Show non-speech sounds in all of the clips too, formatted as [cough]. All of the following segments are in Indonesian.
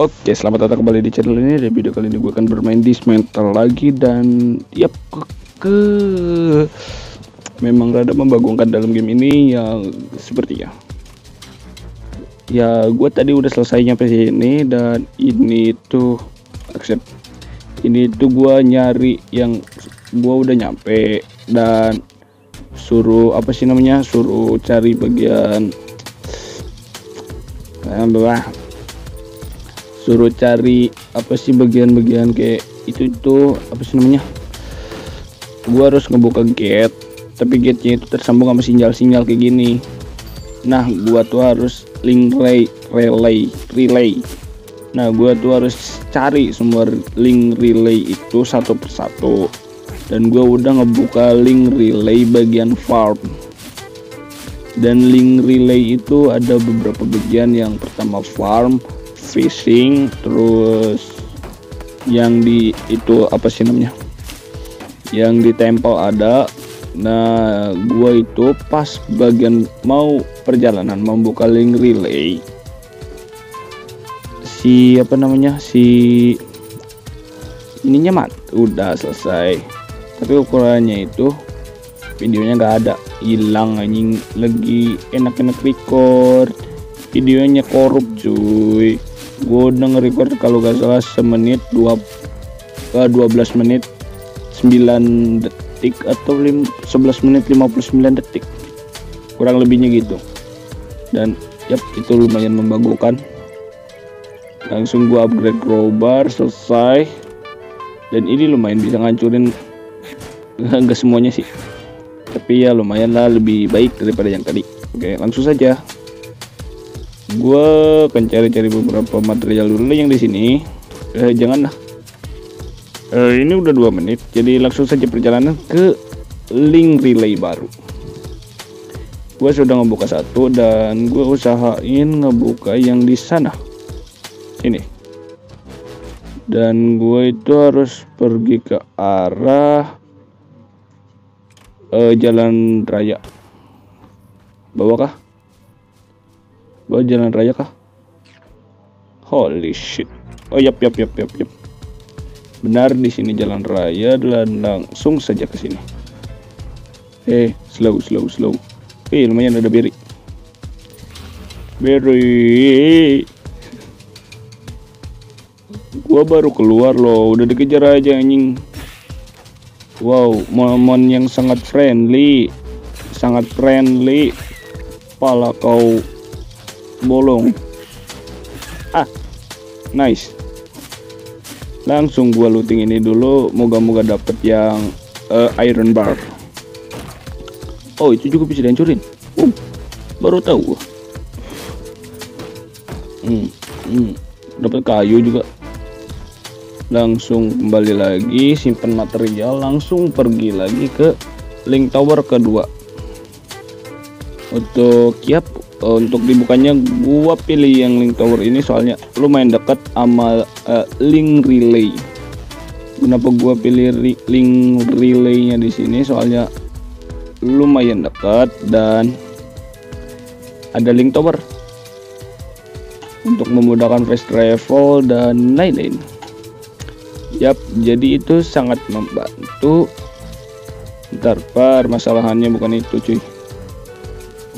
Oke, selamat datang kembali di channel ini. Di video kali ini gue akan bermain Dismantle lagi dan yap ke, ke memang rada membagongkan dalam game ini yang seperti ya. Ya, gue tadi udah selesai nyampe sini dan ini tuh accept. Ini tuh gue nyari yang gue udah nyampe dan suruh apa sih namanya? Suruh cari bagian Alhamdulillah suruh cari apa sih bagian-bagian kayak itu itu apa sih namanya? Gua harus ngebuka gate tapi gate-nya itu tersambung sama sinyal-sinyal kayak gini. Nah gua tuh harus link relay relay relay. Nah gua tuh harus cari semua link relay itu satu persatu. Dan gua udah ngebuka link relay bagian farm. Dan link relay itu ada beberapa bagian. Yang pertama farm fishing terus yang di itu apa sih namanya? Yang di tempel ada. Nah gua itu pas bagian mau perjalanan membuka link relay. Si apa namanya si ininya mat udah selesai. Tapi ukurannya itu videonya nggak ada. Hilang anjing. Lagi enak-enak record. Videonya korup cuy gue udah nge-record kalau gak salah semenit dua uh, 12 menit 9 detik atau 5, 11 menit 59 detik. Kurang lebihnya gitu. Dan yap itu lumayan membagukan. Langsung gua upgrade crowbar selesai. Dan ini lumayan bisa ngancurin [laughs] enggak semuanya sih. Tapi ya lumayan lah lebih baik daripada yang tadi. Oke langsung saja gue akan cari-cari beberapa material dulu yang di sini. Eh, jangan eh, ini udah dua menit jadi langsung saja perjalanan ke link relay baru. Gue sudah ngebuka satu dan gue usahain ngebuka yang di sana. Ini. Dan gue itu harus pergi ke arah uh, jalan raya. Bawah kah Gua jalan raya kah? Holy shit. Oh yap yap yap yap yap. Benar di sini jalan raya dan langsung saja ke sini. Eh, slow slow slow. Eh, lumayan ada beri. Beri. Gua baru keluar loh, udah dikejar aja anjing. Wow, momen yang sangat friendly. Sangat friendly. Pala kau bolong. Ah nice. Langsung gua looting ini dulu. Moga-moga dapet yang uh, iron bar. Oh itu juga bisa dihancurin? Uh, baru tahu gua. Hmm, hmm. dapat kayu juga. Langsung kembali lagi simpan material. Langsung pergi lagi ke link tower kedua. Untuk kiap untuk dibukanya gua pilih yang link tower ini soalnya lumayan dekat sama uh, link relay. Kenapa gua pilih re link relaynya di sini? Soalnya lumayan dekat dan ada link tower untuk memudahkan fast travel dan lain-lain. Yap jadi itu sangat membantu. Ntar permasalahannya bukan itu cuy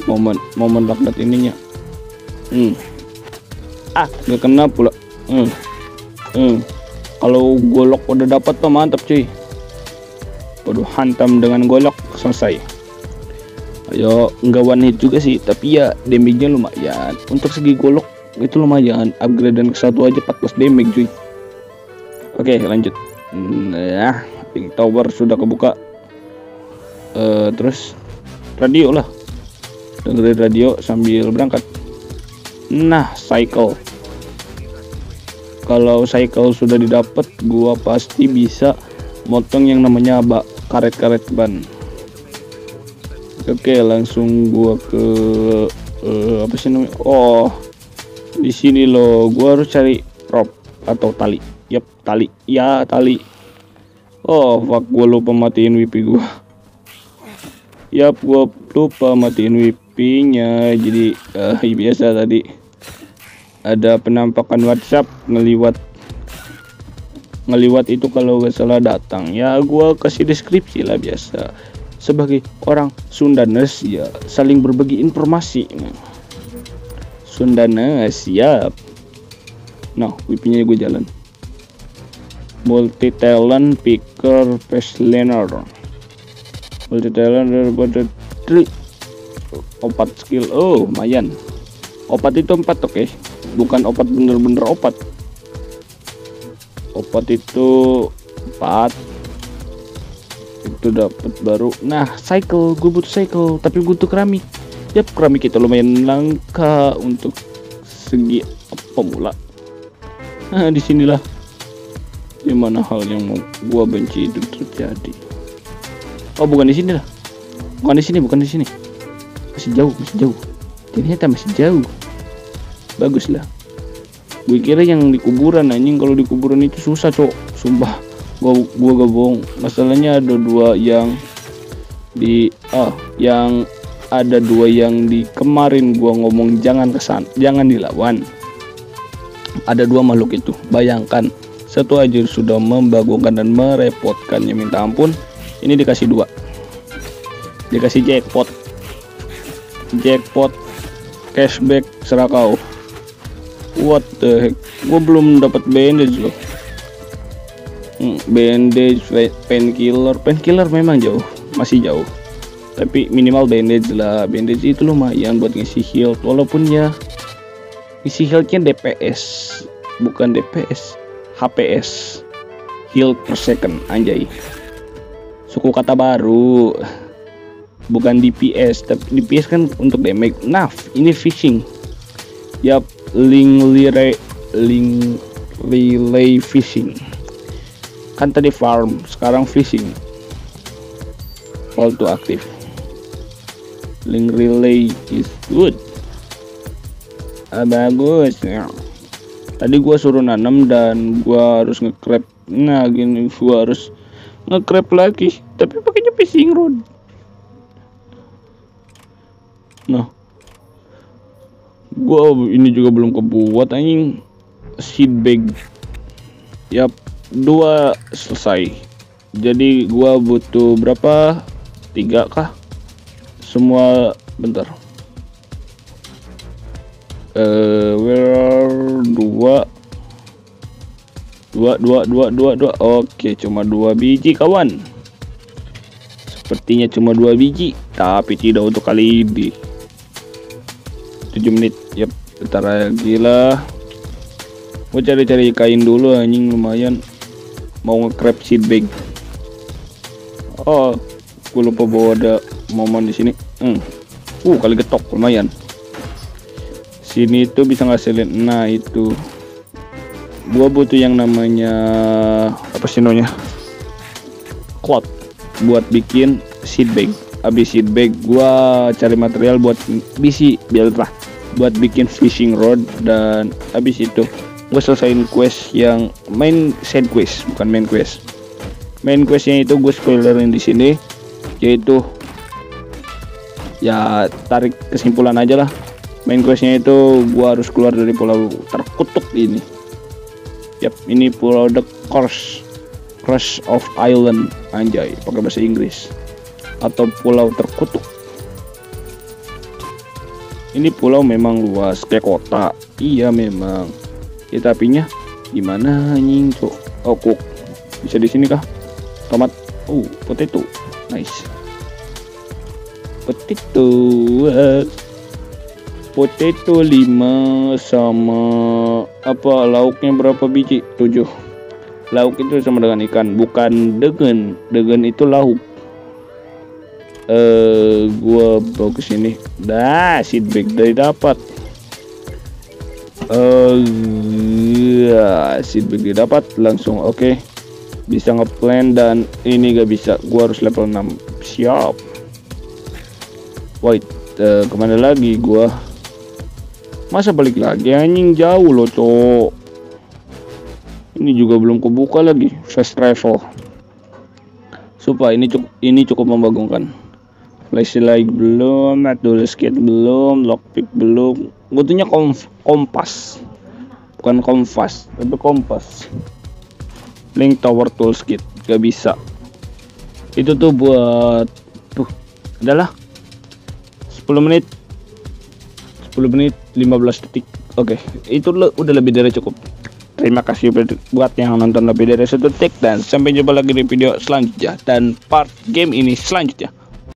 momen momen magnet ininya. Hmm. ah. Gak kena pula. Hmm. Hmm. kalau golok udah dapat tuh mantap cuy. Waduh hantam dengan golok selesai. Ayo nggak one hit juga sih tapi ya damage nya lumayan. Untuk segi golok itu lumayan. Upgrade dan ke satu aja 14 damage cuy. Oke lanjut. Nah pink tower sudah kebuka. Uh, terus radio lah dengerin radio sambil berangkat. Nah cycle. Kalau cycle sudah didapat gua pasti bisa motong yang namanya bak karet-karet ban. Oke langsung gua ke uh, apa sih namanya? Oh di sini loh. Gua harus cari prop atau tali. Yap tali. Ya tali. Oh fuck. Gua lupa matiin wifi gua. Yap gua lupa matiin wifi nya jadi uh, [laughs] biasa tadi. Ada penampakan WhatsApp ngeliwat. Ngeliwat itu kalau gak salah datang. Ya gua kasih deskripsi lah biasa. Sebagai orang Sundanes ya saling berbagi informasi. Sundanes siap. Nah wipinya gue jalan. Multi talent picker fast learner. Multi talent tri opat skill oh lumayan. Opat itu empat oke. Okay? bukan opat bener-bener opat. Opat itu empat. Itu dapat baru. Nah cycle gue butuh cycle tapi butuh keramik. Ya keramik itu lumayan langka untuk segi pemula. Nah di sinilah di mana hal yang mau gua benci itu terjadi. Oh bukan di sini lah bukan di sini bukan di sini masih jauh masih jauh ternyata masih jauh. Bagus lah gue kira yang di kuburan anjing kalau di kuburan itu susah cok. Sumpah gua gua gak masalahnya ada dua yang di ah yang ada dua yang di kemarin gua ngomong jangan kesan jangan dilawan. Ada dua makhluk itu. Bayangkan satu aja sudah membagongkan dan merepotkan ya minta ampun. Ini dikasih dua. Dikasih jackpot jackpot cashback serakau what the heck? Gue belum dapat bandage loh. Hmm, bandage painkiller. Painkiller memang jauh masih jauh. Tapi minimal bandage lah. Bandage itu lumayan buat ngisi heal walaupun ya ngisi healnya DPS bukan DPS HPS heal per second anjay. Suku kata baru bukan DPS tapi DPS kan untuk damage. Nah ini fishing yap link relay link relay fishing kan tadi farm sekarang fishing all to active. Link relay is good. Ah, bagus ya. Tadi gua suruh nanam dan gua harus ngekrep nah gini gua harus ngekrep lagi. Tapi pakainya fishing rod nah gua ini juga belum kebuat anjing. Seed bag. Yap dua selesai. Jadi gua butuh berapa? Tiga kah? Semua bentar. Uh, where dua. Dua dua dua dua dua. Oke cuma dua biji kawan. Sepertinya cuma dua biji tapi tidak untuk kali ini 7 menit. Yep bentar lagi lah. Gue cari-cari kain dulu anjing lumayan. Mau nge-crab seed bag. Oh gue lupa bawa ada momen di sini. Hmm. uh kali getok lumayan. Sini tuh bisa ngasilin nah itu. Gua butuh yang namanya apa sih namanya? Cloth buat bikin seed bag seed bag gua cari material buat bisi biar lah. Buat bikin fishing rod dan habis itu gue selesaiin quest yang main side quest bukan main quest. Main questnya itu gue spoilerin di sini yaitu ya tarik kesimpulan aja lah. Main questnya itu gua harus keluar dari pulau terkutuk ini. Yap ini pulau the course crush of island anjay pakai bahasa Inggris atau pulau terkutuk. Ini pulau memang luas kayak kota. Iya memang. Ya tapi nya gimana anjing? Cok oh kuk. Bisa di sini kah? Tomat. Uh potato. Nice. Potato. Potato 5 sama apa lauknya berapa biji? 7 lauk itu sama dengan ikan bukan degen. Degen itu lauk eh gua bawa ke sini. Dah seed bag dari dapat eh uh, ya seed bag dapat langsung oke. Okay. bisa ngeplan dan ini gak bisa. Gua harus level 6 siap. Wait uh, ke mana lagi gua? Masa balik lagi anjing? Jauh loh cok Ini juga belum kebuka lagi Fast travel. Supaya ini cukup ini cukup membagongkan Flashlight belum Dual skate belum Lockpick belum. Butuhnya kom kompas. Bukan kompas tapi kompas. Link tower tools kit gak bisa. Itu tuh buat tuh adalah 10 menit. 10 menit 15 detik. Oke itu le udah lebih dari cukup. Terima kasih buat yang nonton lebih dari satu detik dan sampai jumpa lagi di video selanjutnya dan part game ini selanjutnya